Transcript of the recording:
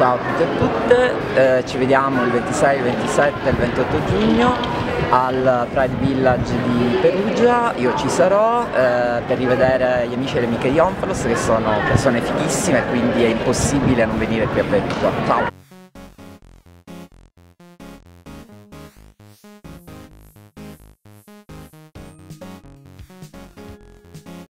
Ciao a tutti e a tutte, eh, ci vediamo il 26, il 27 e il 28 giugno al Pride Village di Perugia, io ci sarò eh, per rivedere gli amici e le amiche di Onfalos che sono persone fighissime quindi è impossibile non venire qui a Perugia. Ciao!